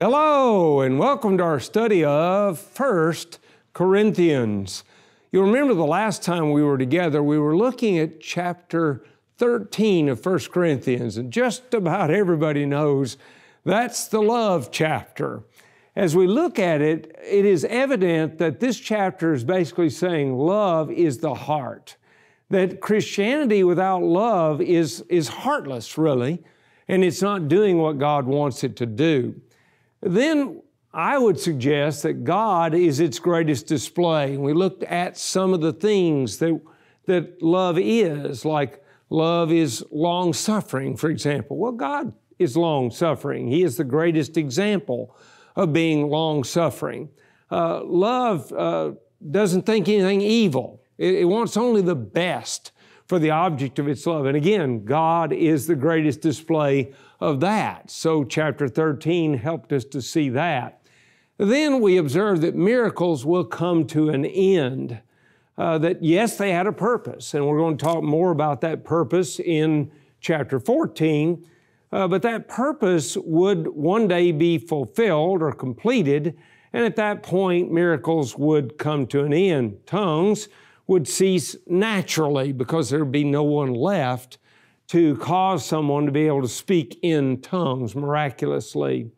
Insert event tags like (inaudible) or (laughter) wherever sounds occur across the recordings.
Hello, and welcome to our study of First Corinthians. You remember the last time we were together, we were looking at chapter 13 of First Corinthians, and just about everybody knows that's the love chapter. As we look at it, it is evident that this chapter is basically saying love is the heart. That Christianity without love is, is heartless, really, and it's not doing what God wants it to do. Then I would suggest that God is its greatest display. We looked at some of the things that, that love is, like love is long suffering, for example. Well, God is long suffering, He is the greatest example of being long suffering. Uh, love uh, doesn't think anything evil, it, it wants only the best for the object of its love. And again, God is the greatest display of that. So, chapter 13 helped us to see that. Then we observe that miracles will come to an end. Uh, that yes, they had a purpose, and we're going to talk more about that purpose in chapter 14. Uh, but that purpose would one day be fulfilled or completed, and at that point, miracles would come to an end. Tongues would cease naturally because there'd be no one left to cause someone to be able to speak in tongues miraculously.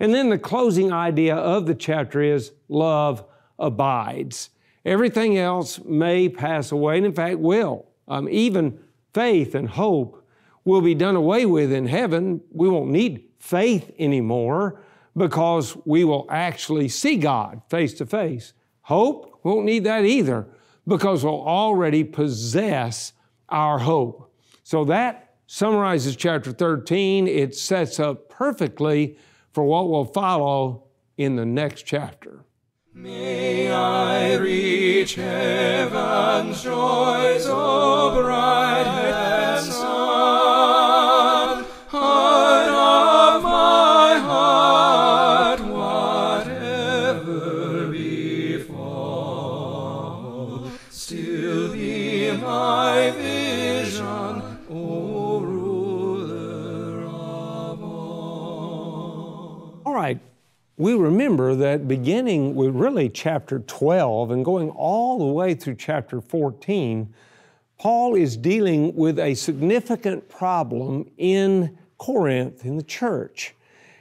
And then the closing idea of the chapter is love abides. Everything else may pass away, and in fact will. Um, even faith and hope will be done away with in heaven. We won't need faith anymore because we will actually see God face to face. Hope won't need that either because we'll already possess our hope. So that summarizes chapter 13. It sets up perfectly for what will follow in the next chapter. May I reach heaven's joys, O bright we remember that beginning with really chapter 12 and going all the way through chapter 14, Paul is dealing with a significant problem in Corinth, in the church.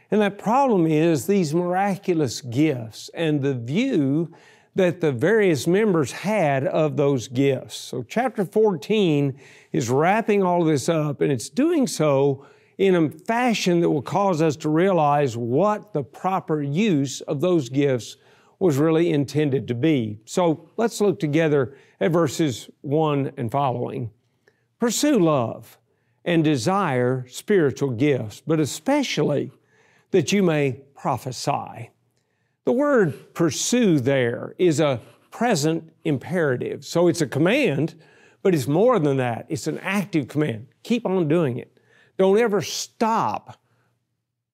And that problem is these miraculous gifts and the view that the various members had of those gifts. So, chapter 14 is wrapping all of this up, and it's doing so in a fashion that will cause us to realize what the proper use of those gifts was really intended to be. So, let's look together at verses 1 and following. Pursue love and desire spiritual gifts, but especially that you may prophesy. The word pursue there is a present imperative. So it's a command, but it's more than that. It's an active command. Keep on doing it. Don't ever stop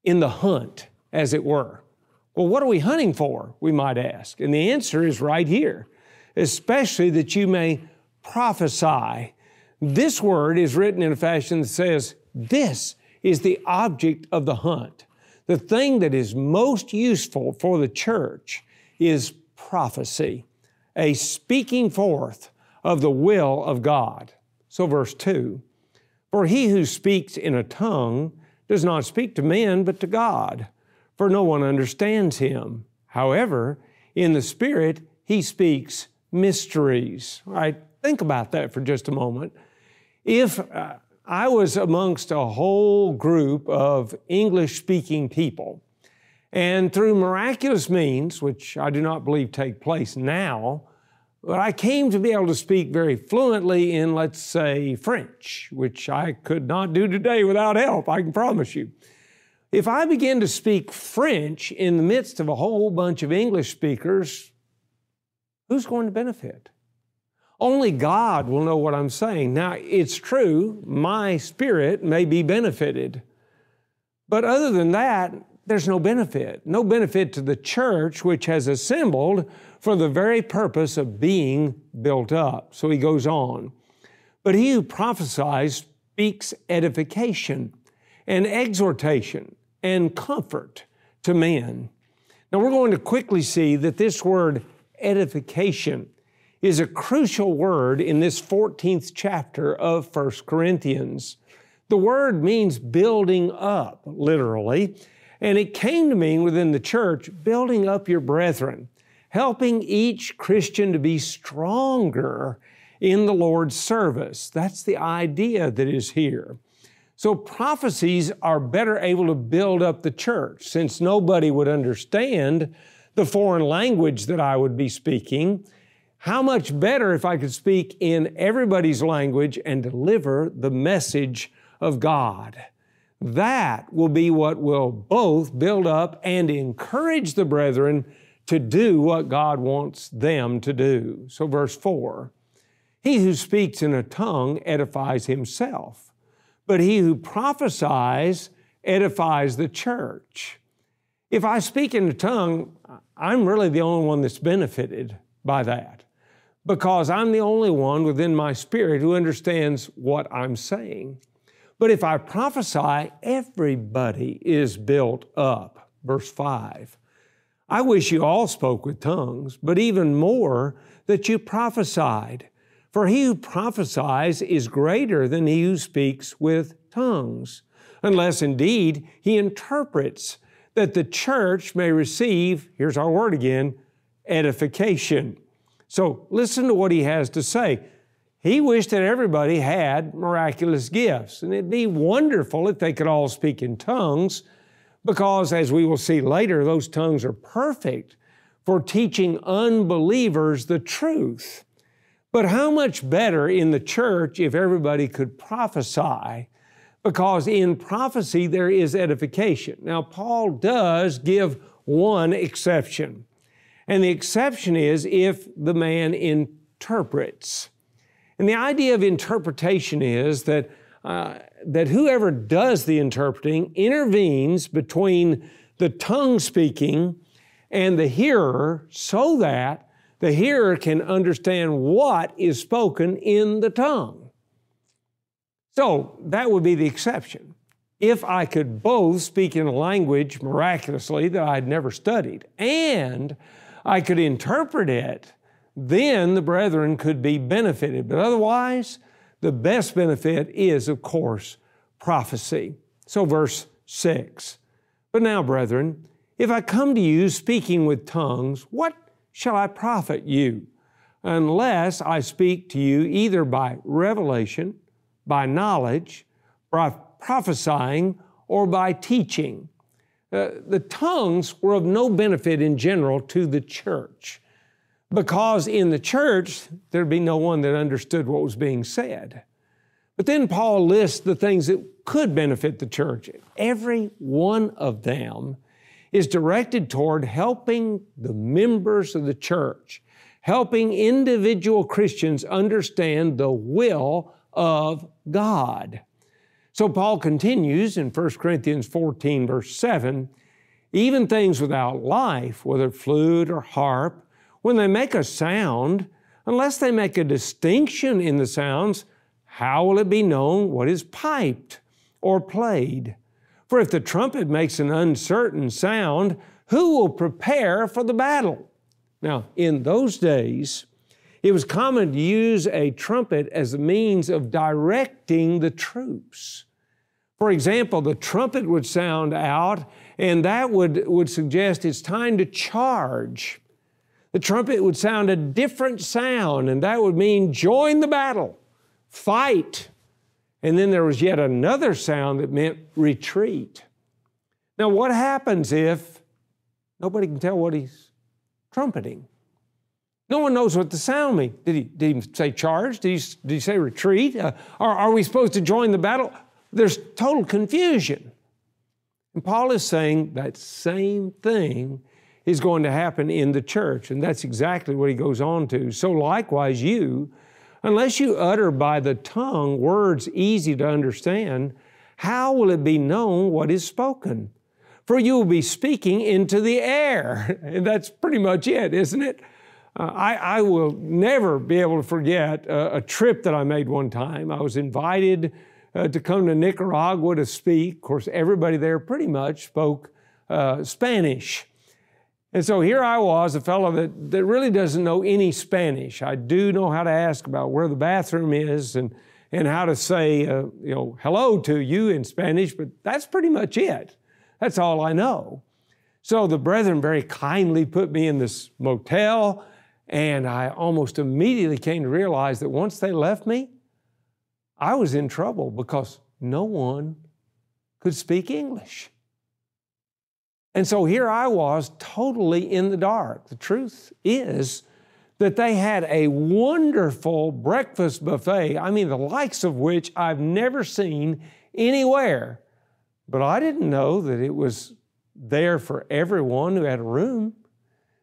in the hunt, as it were. Well, what are we hunting for? We might ask. And the answer is right here, especially that you may prophesy. This word is written in a fashion that says, This is the object of the hunt. The thing that is most useful for the church is prophecy, a speaking forth of the will of God. So, verse 2 For he who speaks in a tongue does not speak to men, but to God, for no one understands him. However, in the Spirit, he speaks mysteries. All right, think about that for just a moment. If uh, I was amongst a whole group of English speaking people, and through miraculous means, which I do not believe take place now, but I came to be able to speak very fluently in, let's say, French, which I could not do today without help, I can promise you. If I begin to speak French in the midst of a whole bunch of English speakers, who's going to benefit? Only God will know what I'm saying. Now, it's true, my spirit may be benefited. But other than that, there's no benefit. No benefit to the church, which has assembled for the very purpose of being built up. So he goes on. But he who prophesies speaks edification and exhortation and comfort to men. Now, we're going to quickly see that this word edification is a crucial word in this 14th chapter of 1 Corinthians. The word means building up, literally, and it came to mean within the church building up your brethren, helping each Christian to be stronger in the Lord's service. That's the idea that is here. So prophecies are better able to build up the church since nobody would understand the foreign language that I would be speaking. How much better if I could speak in everybody's language and deliver the message of God? That will be what will both build up and encourage the brethren to do what God wants them to do. So, verse 4 He who speaks in a tongue edifies himself, but he who prophesies edifies the church. If I speak in a tongue, I'm really the only one that's benefited by that because I'm the only one within my spirit who understands what I'm saying. But if I prophesy, everybody is built up. Verse 5. I wish you all spoke with tongues, but even more that you prophesied. For he who prophesies is greater than he who speaks with tongues, unless indeed he interprets, that the church may receive, here's our word again, edification. So listen to what he has to say. He wished that everybody had miraculous gifts, and it'd be wonderful if they could all speak in tongues, because as we will see later, those tongues are perfect for teaching unbelievers the truth. But how much better in the church if everybody could prophesy? Because in prophecy there is edification. Now, Paul does give one exception, and the exception is if the man interprets. And the idea of interpretation is that, uh, that whoever does the interpreting intervenes between the tongue speaking and the hearer so that the hearer can understand what is spoken in the tongue. So that would be the exception. If I could both speak in a language miraculously that I'd never studied and I could interpret it then the brethren could be benefited. But otherwise, the best benefit is, of course, prophecy. So, verse 6 But now, brethren, if I come to you speaking with tongues, what shall I profit you? Unless I speak to you either by revelation, by knowledge, by prophesying, or by teaching. Uh, the tongues were of no benefit in general to the church because in the church, there'd be no one that understood what was being said. But then Paul lists the things that could benefit the church. Every one of them is directed toward helping the members of the church, helping individual Christians understand the will of God. So Paul continues in 1 Corinthians 14, verse 7 even things without life, whether flute or harp, when they make a sound, unless they make a distinction in the sounds, how will it be known what is piped or played? For if the trumpet makes an uncertain sound, who will prepare for the battle? Now, in those days, it was common to use a trumpet as a means of directing the troops. For example, the trumpet would sound out, and that would, would suggest it's time to charge the trumpet would sound a different sound, and that would mean join the battle, fight. And then there was yet another sound that meant retreat. Now, what happens if nobody can tell what he's trumpeting? No one knows what the sound means. Did he, did he say charge? Did he, did he say retreat? Uh, are, are we supposed to join the battle? There's total confusion. And Paul is saying that same thing is going to happen in the church. And that's exactly what he goes on to. So, likewise, you, unless you utter by the tongue words easy to understand, how will it be known what is spoken? For you will be speaking into the air. (laughs) And that's pretty much it, isn't it? Uh, I, I, will never be able to forget a, a, trip that I made one time. I was invited uh, to come to Nicaragua to speak. Of course, everybody there pretty much spoke uh, Spanish. And so here I was, a fellow that, that really doesn't know any Spanish. I do know how to ask about where the bathroom is and, and how to say, uh, you know, hello to you in Spanish, but that's pretty much it. That's all I know. So the brethren very kindly put me in this motel, and I almost immediately came to realize that once they left me, I was in trouble because no one could speak English. And so here I was totally in the dark. The truth is that they had a wonderful breakfast buffet, I mean, the likes of which I've never seen anywhere. But I didn't know that it was there for everyone who had a room,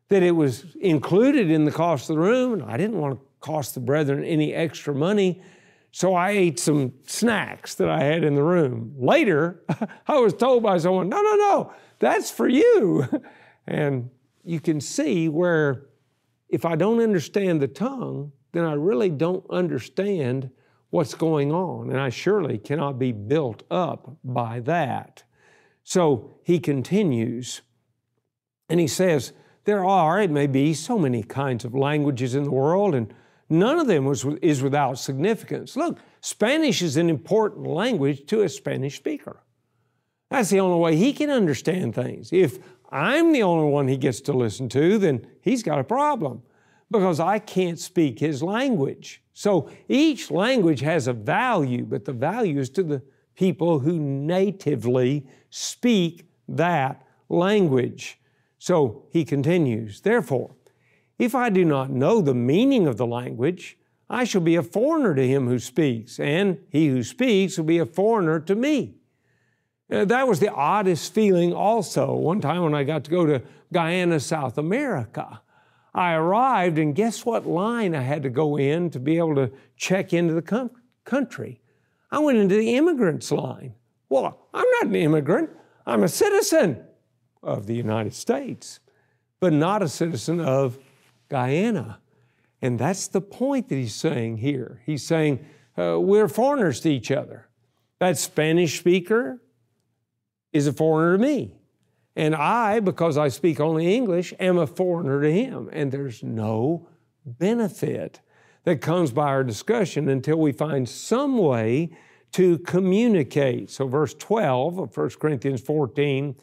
that it was included in the cost of the room. And I didn't want to cost the brethren any extra money. So I ate some snacks that I had in the room. Later, (laughs) I was told by someone, no, no, no, that's for you. (laughs) And you can see where if I don't understand the tongue, then I really don't understand what's going on. And I surely cannot be built up by that. So he continues and he says, There are, it may be, so many kinds of languages in the world, and none of them was, is without significance. Look, Spanish is an important language to a Spanish speaker. That's the only way he can understand things. If I'm the only one he gets to listen to, then he's got a problem because I can't speak his language. So each language has a value, but the value is to the people who natively speak that language. So he continues, therefore, if I do not know the meaning of the language, I shall be a foreigner to him who speaks, and he who speaks will be a foreigner to me. Uh, that was the oddest feeling also. One time when I got to go to Guyana, South America, I arrived, and guess what line I had to go in to be able to check into the com- country? I went into the immigrants line. Well, I'm not an immigrant, I'm a citizen of the United States, but not a citizen of Guyana. And that's the point that he's saying here. He's saying uh, we're foreigners to each other. That Spanish speaker, is a foreigner to me. And I, because I speak only English, am a foreigner to him. And there's no benefit that comes by our discussion until we find some way to communicate. So, verse 12 of 1 Corinthians 14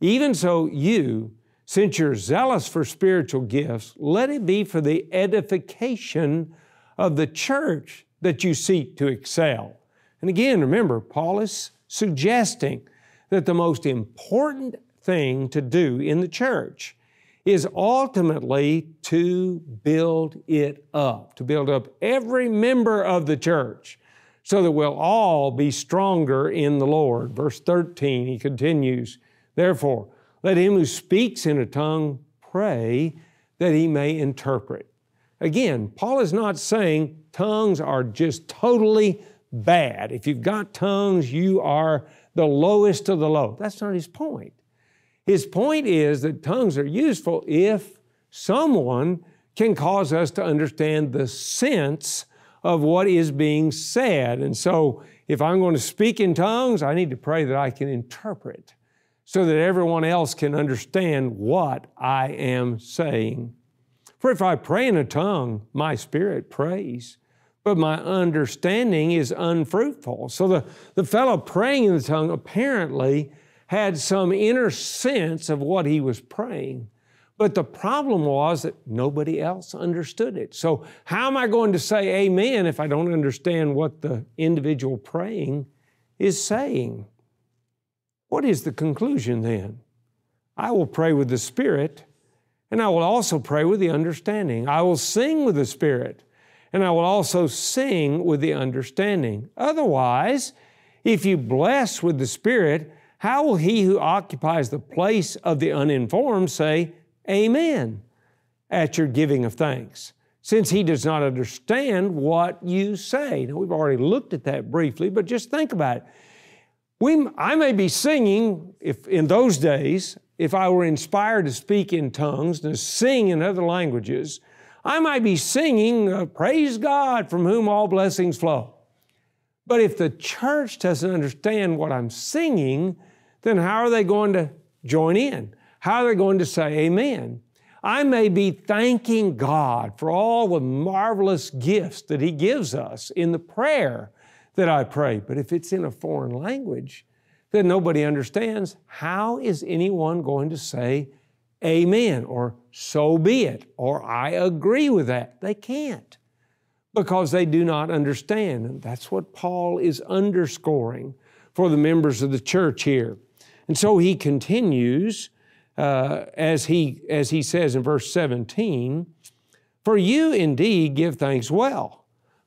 even so, you, since you're zealous for spiritual gifts, let it be for the edification of the church that you seek to excel. And again, remember, Paul is suggesting that the most important thing to do in the church is ultimately to build it up, to build up every member of the church so that we'll all be stronger in the Lord. Verse 13, he continues, Therefore, let him who speaks in a tongue pray that he may interpret. Again, Paul is not saying tongues are just totally bad. If you've got tongues, you are the lowest of the low. That's not his point. His point is that tongues are useful if someone can cause us to understand the sense of what is being said. And so, if I'm going to speak in tongues, I need to pray that I can interpret so that everyone else can understand what I am saying. For if I pray in a tongue, my spirit prays but my understanding is unfruitful. So the, the fellow praying in the tongue apparently had some inner sense of what he was praying. But the problem was that nobody else understood it. So, how am I going to say amen if I don't understand what the individual praying is saying? What is the conclusion then? I will pray with the Spirit, and I will also pray with the understanding. I will sing with the Spirit and I will also sing with the understanding. Otherwise, if you bless with the Spirit, how will he who occupies the place of the uninformed say, Amen, at your giving of thanks, since he does not understand what you say? Now, we've already looked at that briefly, but just think about it. We, I may be singing, if in those days, if I were inspired to speak in tongues and to sing in other languages, I might be singing, uh, Praise God from whom all blessings flow. But if the church doesn't understand what I'm singing, then how are they going to join in? How are they going to say amen? I may be thanking God for all the marvelous gifts that He gives us in the prayer that I pray. But if it's in a foreign language that nobody understands, how is anyone going to say amen or so be it or I agree with that? They can't because they do not understand. And that's what Paul is underscoring for the members of the church here. And so he continues uh, as, he, as he says in verse 17 For you indeed give thanks well,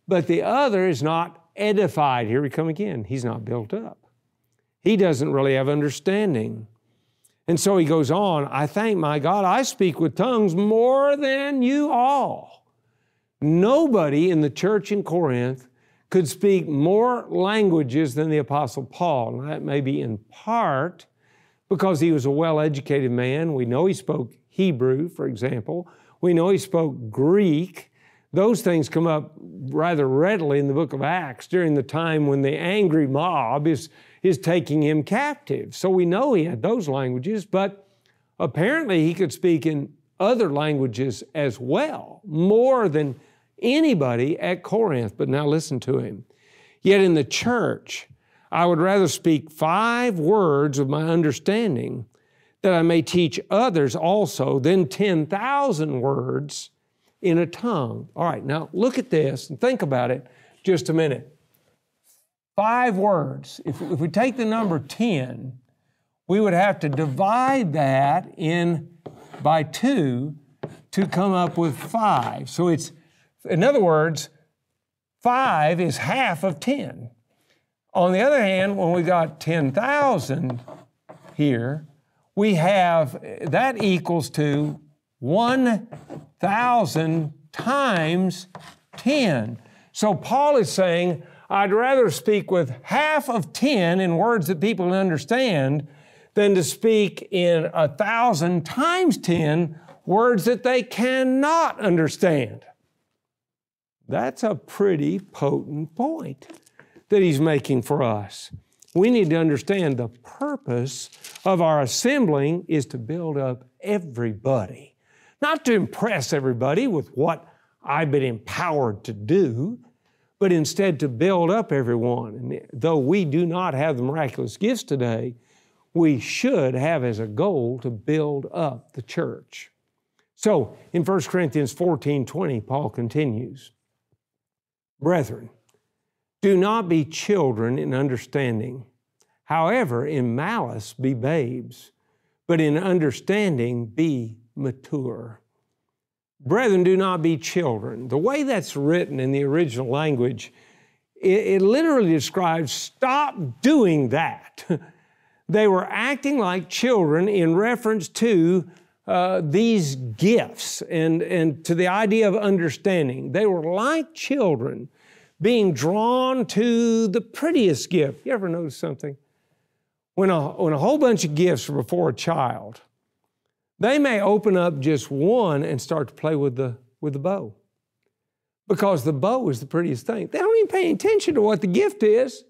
but the other is not edified. Here we come again. He's not built up. He doesn't really have understanding. And so he goes on, I thank my God, I speak with tongues more than you all. Nobody in the church in Corinth could speak more languages than the Apostle Paul. And that may be in part because he was a well educated man. We know he spoke Hebrew, for example. We know he spoke Greek. Those things come up rather readily in the book of Acts during the time when the angry mob is, is taking him captive. So we know he had those languages, but apparently he could speak in other languages as well, more than anybody at Corinth. But now listen to him. Yet in the church, I would rather speak five words of my understanding that I may teach others also than 10,000 words in a tongue. All right, now look at this and think about it just a minute. Five words. If, if we take the number 10, we would have to divide that in by two to come up with five. So it's, in other words, five is half of 10. On the other hand, when we got 10,000 here, we have that equals to 1,000 times 10. So Paul is saying, I'd rather speak with half of 10 in words that people understand than to speak in a thousand times 10 words that they cannot understand. That's a pretty potent point that he's making for us. We need to understand the purpose of our assembling is to build up everybody, not to impress everybody with what I've been empowered to do, but instead to build up everyone. And though we do not have the miraculous gifts today, we should have as a goal to build up the church. So in 1 Corinthians 14 20, Paul continues Brethren, do not be children in understanding. However, in malice be babes, but in understanding be mature. Brethren, do not be children. The way that's written in the original language, it, it literally describes stop doing that. (laughs) they were acting like children in reference to uh, these gifts and, and to the idea of understanding. They were like children being drawn to the prettiest gift. You ever notice something? When a, when a whole bunch of gifts are before a child, they may open up just one and start to play with the, with the bow. Because the bow is the prettiest thing. They don't even pay attention to what the gift is.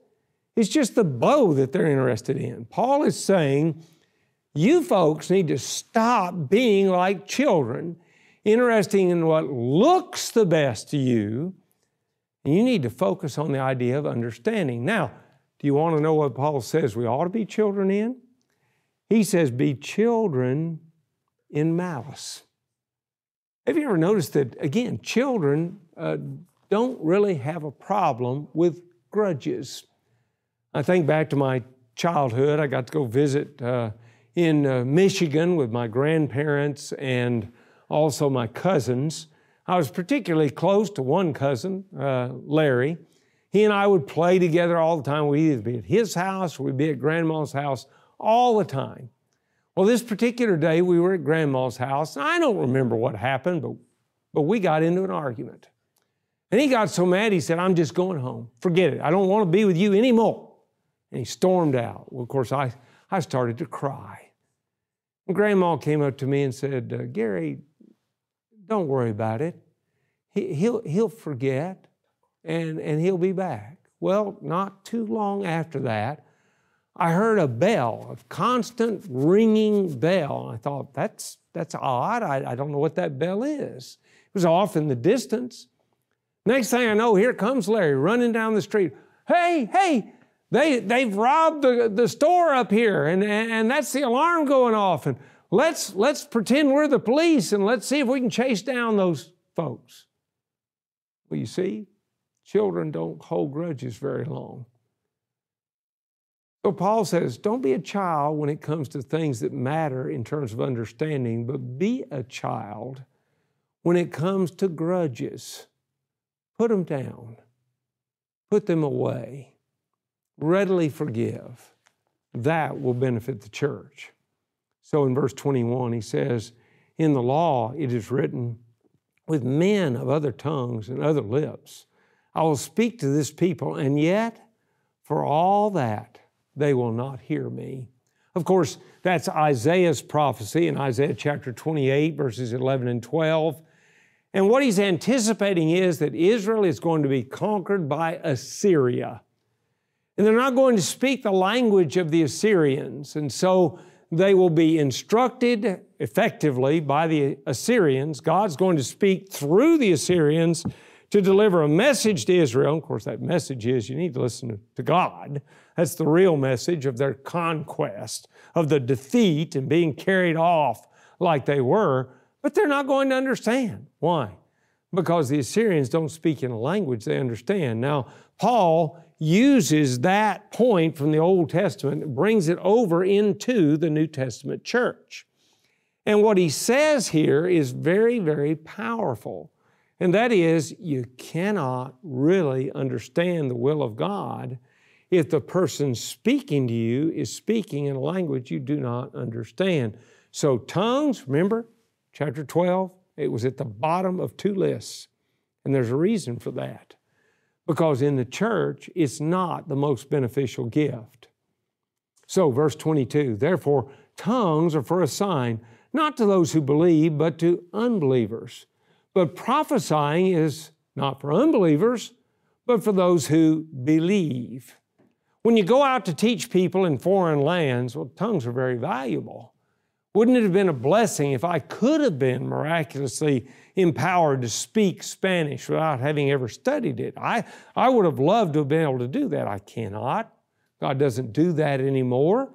It's just the bow that they're interested in. Paul is saying, you folks need to stop being like children, interested in what looks the best to you you need to focus on the idea of understanding. Now, do you want to know what Paul says we ought to be children in? He says, be children in malice. Have you ever noticed that, again, children uh, don't really have a problem with grudges? I think back to my childhood. I got to go visit uh, in uh, Michigan with my grandparents and also my cousins. I was particularly close to one cousin, uh, Larry. He and I would play together all the time. We'd either be at his house or we'd be at grandma's house all the time. Well, this particular day we were at grandma's house. and I don't remember what happened, but, but we got into an argument. And he got so mad, he said, I'm just going home. Forget it. I don't want to be with you anymore. And he stormed out. Well, of course, I, I started to cry. And grandma came up to me and said, uh, Gary, don't worry about it. He, he'll, he'll forget and, and he'll be back. Well, not too long after that, I heard a bell, a constant ringing bell. I thought, that's, that's odd. I, I don't know what that bell is. It was off in the distance. Next thing I know, here comes Larry running down the street. Hey, hey, they, they've robbed the, the store up here, and, and that's the alarm going off. And let's, let's pretend we're the police and let's see if we can chase down those folks. Well, you see, children don't hold grudges very long. So Paul says, don't be a child when it comes to things that matter in terms of understanding, but be a child when it comes to grudges. Put them down, put them away, readily forgive. That will benefit the church. So in verse 21, he says, In the law it is written, with men of other tongues and other lips, I will speak to this people, and yet, for all that, they will not hear me. Of course, that's Isaiah's prophecy in Isaiah chapter 28, verses 11 and 12. And what he's anticipating is that Israel is going to be conquered by Assyria. And they're not going to speak the language of the Assyrians. And so they will be instructed effectively by the Assyrians. God's going to speak through the Assyrians to deliver a message to Israel. Of course, that message is you need to listen to God. That's the real message of their conquest, of the defeat and being carried off like they were. But they're not going to understand. Why? Because the Assyrians don't speak in a language they understand. Now, Paul uses that point from the Old Testament and brings it over into the New Testament church. And what he says here is very, very powerful. And that is, you cannot really understand the will of God if the person speaking to you is speaking in a language you do not understand. So, tongues, remember, chapter 12, it was at the bottom of two lists. And there's a reason for that. Because in the church, it's not the most beneficial gift. So, verse 22 therefore, tongues are for a sign, not to those who believe, but to unbelievers. But prophesying is not for unbelievers, but for those who believe. When you go out to teach people in foreign lands, well, tongues are very valuable. Wouldn't it have been a blessing if I could have been miraculously empowered to speak Spanish without having ever studied it? I, I would have loved to have been able to do that. I cannot. God doesn't do that anymore.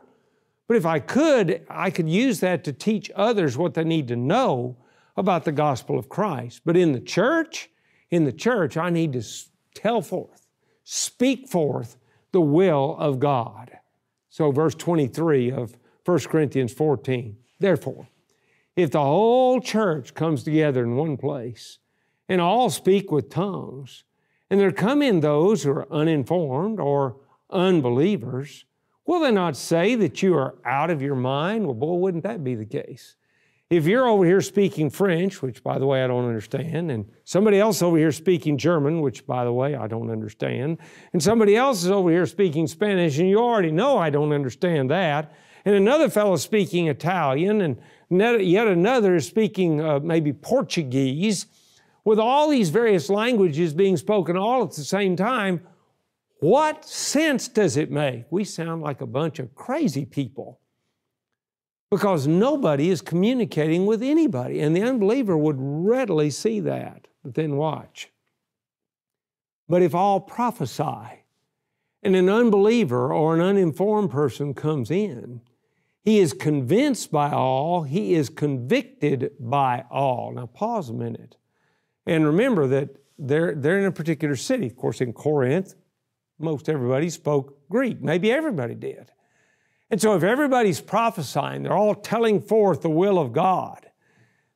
But if I could, I could use that to teach others what they need to know about the gospel of Christ. But in the church, in the church, I need to tell forth, speak forth the will of God. So, verse 23 of 1 Corinthians 14 Therefore, if the whole church comes together in one place and all speak with tongues, and there come in those who are uninformed or unbelievers, will they not say that you are out of your mind? Well, boy, wouldn't that be the case? If you're over here speaking French, which by the way I don't understand, and somebody else over here speaking German, which by the way I don't understand, and somebody else is over here speaking Spanish, and you already know I don't understand that, and another fellow speaking Italian, and yet another is speaking uh, maybe Portuguese, with all these various languages being spoken all at the same time, what sense does it make? We sound like a bunch of crazy people because nobody is communicating with anybody. And the unbeliever would readily see that. But then watch. But if all prophesy, and an unbeliever or an uninformed person comes in, he is convinced by all, he is convicted by all. Now, pause a minute. And remember that they're, they're in a particular city. Of course, in Corinth, most everybody spoke Greek. Maybe everybody did. And so, if everybody's prophesying, they're all telling forth the will of God,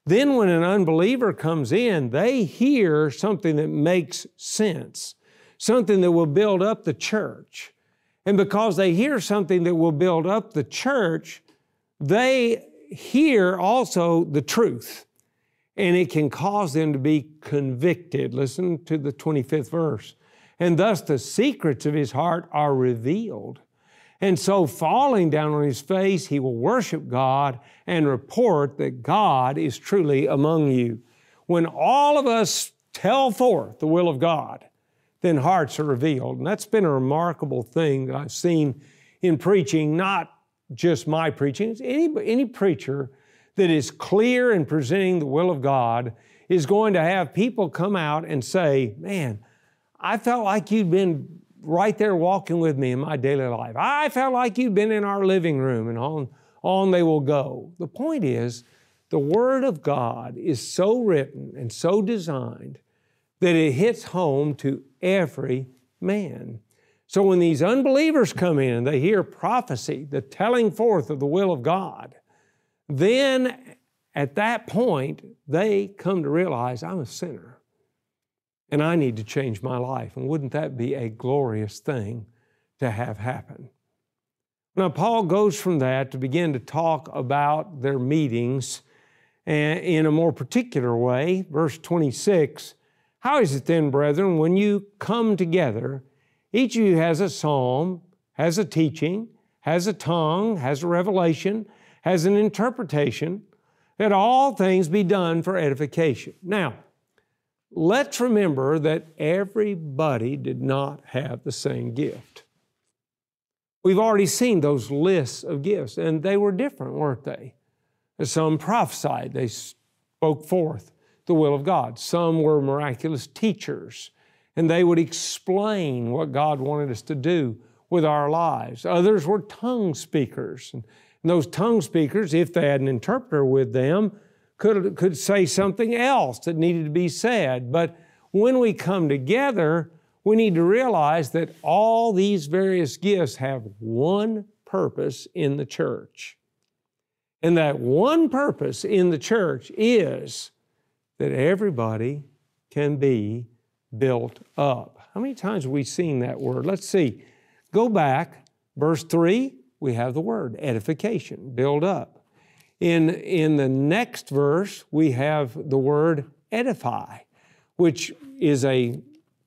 then when an unbeliever comes in, they hear something that makes sense, something that will build up the church. And because they hear something that will build up the church, they hear also the truth. And it can cause them to be convicted. Listen to the 25th verse. And thus the secrets of his heart are revealed. And so, falling down on his face, he will worship God and report that God is truly among you. When all of us tell forth the will of God, then hearts are revealed. And that's been a remarkable thing that I've seen in preaching, not just my preaching, any, any preacher that is clear in presenting the will of God is going to have people come out and say, Man, I felt like you'd been right there walking with me in my daily life. I felt like you've been in our living room, and on, on they will go. The point is, the Word of God is so written and so designed that it hits home to every man. So when these unbelievers come in and they hear prophecy, the telling forth of the will of God, then at that point, they come to realize I'm a sinner and I need to change my life. And wouldn't that be a glorious thing to have happen? Now, Paul goes from that to begin to talk about their meetings eh, in a more particular way. Verse 26 How is it then, brethren, when you come together, each of you has a psalm, has a teaching, has a tongue, has a revelation, has an interpretation, that all things be done for edification. Now, let's remember that everybody did not have the same gift. We've already seen those lists of gifts, and they were different, weren't they? Some prophesied, they spoke forth the will of God. Some were miraculous teachers, and they would explain what God wanted us to do with our lives. Others were tongue speakers, and those tongue speakers, if they had an interpreter with them, could, could say something else that needed to be said. But when we come together, we need to realize that all these various gifts have one purpose in the church. And that one purpose in the church is that everybody can be built up. How many times have we seen that word? Let's see. Go back, verse 3, we have the word edification, build up. In, in the next verse, we have the word edify, which is a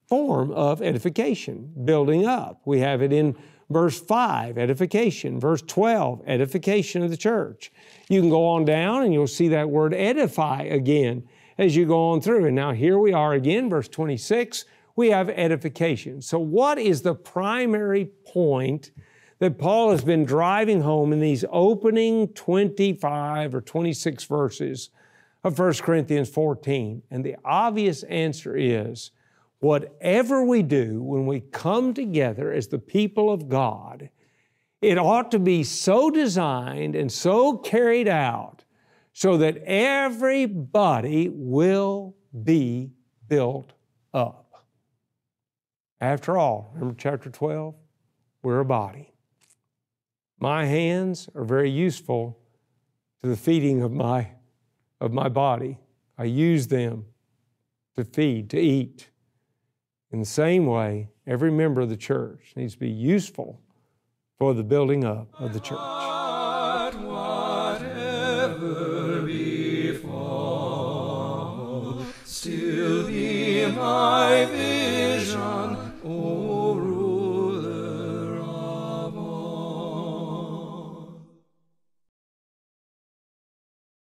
form of edification, building up. We have it in verse 5, edification. Verse 12, edification of the church. You can go on down and you'll see that word edify again as you go on through. And now here we are again, verse 26, we have edification. So, what is the primary point that Paul has been driving home in these opening 25 or 26 verses of 1 Corinthians 14? And the obvious answer is whatever we do when we come together as the people of God, it ought to be so designed and so carried out so that everybody will be built up. After all, remember chapter 12? We're a body. My hands are very useful to the feeding of my, of my body. I use them to feed, to eat. In the same way, every member of the church needs to be useful for the building up of the church.